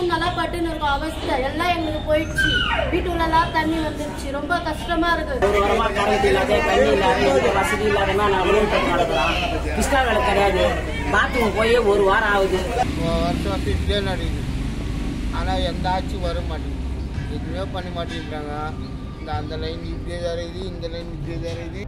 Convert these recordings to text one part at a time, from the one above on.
மூணு நாளா பட்டுன்னு இருக்கும் அவஸ்தை. எல்லாம் எங்களுக்கு போயிடுச்சு. வீட்டுக்குள்ளலாம் தண்ணி வந்துருச்சு. ரொம்ப கஷ்டமா இருக்கு. இல்லாத இல்லாத வசதி இல்லாதமா நான் உணவு பண்ணி நடக்கிறோம் கிருஷ்ணா வேலை கிடையாது. பாத்ரூம் போய் ஒரு வாரம் ஆகுது. வருஷம் வருஷம் இப்படியே நடக்குது. ஆனால் எந்த ஆட்சியும் வர மாட்டேங்குது. எதுவுமே பண்ண மாட்டேங்கிறாங்க. இந்த அந்த லைன் இப்படியே தருது இந்த லைன் இப்படியே தருது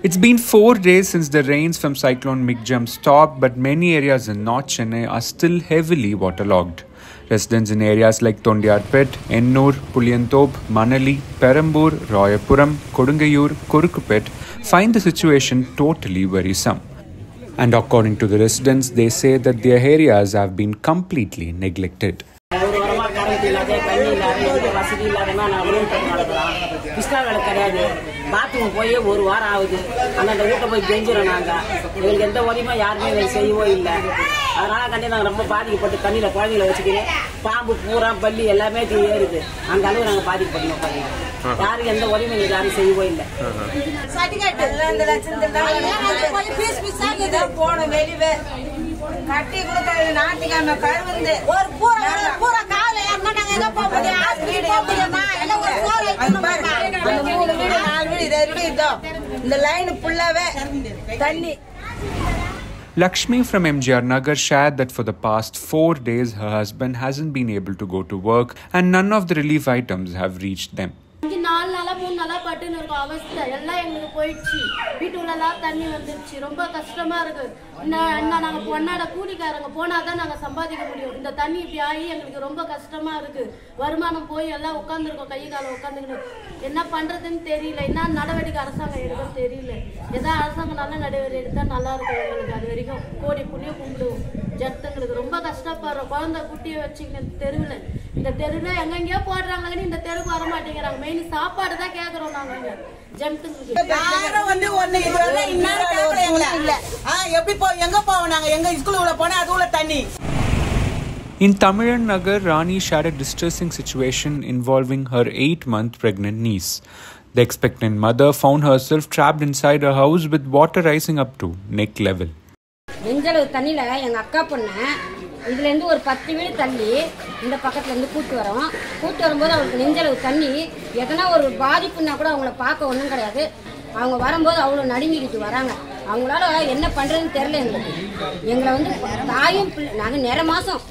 It's been four days since the rains from Cyclone Mikjam stopped, but many areas in North Chennai are still heavily waterlogged. Residents in areas like Tondiarpet, Ennur, Puliantop, Manali, Perambur, Royapuram, Kodungayur, Kurukupet find the situation totally worrisome. And according to the residents, they say that their areas have been completely neglected. Current இல்லாத தண்ணி இல்லாத எந்த வசதி இல்லாதமா நான் உணவு பண்ணி நடக்கிறோம் கிருஷ்ணா வேலை கிடையாது. பாத்ரூம் போய் ஒரு வாரம் ஆகுது. அந்த வீட்டை போய் கெஞ்சிரோம் நாங்கள் எங்களுக்கு எந்த உதவியுமே யாருமே எங்களுக்கு செய்யவோ இல்லை. அதனால கண்டி நாங்கள் ரொம்ப பாதிக்கப்பட்டு தண்ணியில் குழந்தைங்கள வச்சுக்கிட்டு பாம்பு பூரா பல்லி எல்லாமே ஏறுது. அந்த அளவு நாங்கள் பாதிக்கப்பட்டு உட்காந்து யாரும் எந்த உதவியும் எங்களுக்கு யாரும் செய்யவோ இல்லை. ரெண்டு லட்சத்துக்கு கொஞ்சம் பீஸ் பீஸா இருக்குது. போன வெளியே கட்டி கொடுத்த ஞாயிற்றுக்கிழமை கழுவுந்து ஒரு பூரா எங்க போக முடியும் ஹாஸ்பிட்டல் போக முடியுமா எல்லாம் ஒரு சோறு வைக்கணுமா? அந்த மூணு வீடு நாலு வீடு இது வீடு இதோ இந்த லைன் ஃபுல்லாவே தண்ணி Lakshmi from MGR Nagar shared that for the past four days her husband hasn't been able to go to work and none of the relief items have reached them. பட்டுன்னு இருக்கும் அவஸ்தை. எல்லாம் எங்களுக்கு போயிடுச்சு. வீட்டுக்குள்ளலாம் தண்ணி வந்துருச்சு. ரொம்ப கஷ்டமா இருக்கு. இன்னும் நாங்கள் பொண்ணாட கூலிக்காரங்க போனாதான் நாங்கள் சம்பாதிக்க முடியும். இந்த தண்ணி இப்படி ஆகி எங்களுக்கு ரொம்ப கஷ்டமா இருக்கு. வருமானம் போய் எல்லாம் உட்காந்துருக்கோம் கை காலம் உட்காந்துக்கணும் என்ன பண்றதுன்னு தெரியல. என்ன நடவடிக்கை அரசாங்கம் எடுக்கும் தெரியல. ஏதாவது அரசாங்கம் நல்ல நடவடிக்கை எடுத்தால் நல்லா இருக்கும் எங்களுக்கு. அது வரைக்கும் கோடி புள்ளியும் கும்பிடுவோம். ஜனத்துங்களுக்கு ரொம்ப கஷ்டப்படுறோம். குழந்தை குட்டியை வச்சுக்கிட்டு தெருவில். இந்த தெருவில் எங்கெங்கேயோ போடுறாங்கன்னு இந்த தெருவுக்கு வர மாட்டேங்கிறாங்க. மெயின் சாப்பாடு தான் கேட்குறோம் நாங்கள் யாரும் வந்து ஒண்ணு இதுவரை இன்னாரும் கேட்கல எங்களை. இல்ல ஆ, எப்படி போ எங்க போவோம் நாங்க? எங்க ஸ்கூல் உள்ள போனா அது உள்ள தண்ணி. In Tamilan Nagar, Rani shared a distressing situation involving her eight month pregnant niece. The expectant mother found herself trapped inside her house with water rising up to neck level. நெஞ்சளவு தண்ணியில் எங்கள் அக்கா பொண்ணை இதுலேருந்து ஒரு பத்து வீடு தள்ளி இந்த பக்கத்துலேருந்து கூட்டு வரோம். கூட்டு வரும்போது அவளுக்கு நெஞ்சளவு தண்ணி எதனா ஒரு பாதிப்புன்னா கூட அவங்கள பார்க்க ஒன்றும் கிடையாது. அவங்க வரும்போது அவ்வளோ நடுங்கிக்கிட்டு வராங்க. அவங்களால என்ன பண்ணுறதுன்னு தெரில எங்களுக்கு. எங்களை வந்து தாயும் பிள்ளை நாங்கள் நிற மாதம்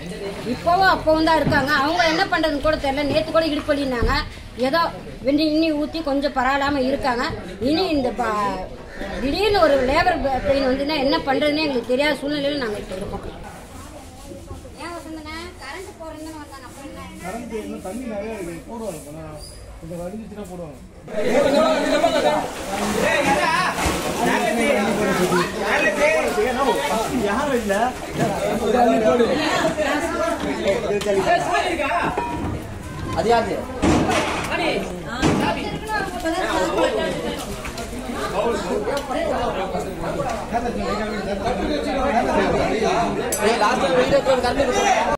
இப்போவும் அப்போவும் தான் இருக்காங்க. அவங்க என்ன பண்ணுறதுன்னு கூட தெரில நேற்று கூட இடுப்பள்ளினாங்க ஏதோ வெண்ணி இன்னி ஊற்றி கொஞ்சம் பரவாயில்லாமல் இருக்காங்க. இனி இந்த பா திடீர்னு ஒரு லேபர் பெயின் வந்துன்னா என்ன பண்றதுன்னே எங்களுக்கு தெரியாத சூழ்நிலையில நாங்க இப்ப இருக்கோம். என்ன? Last video current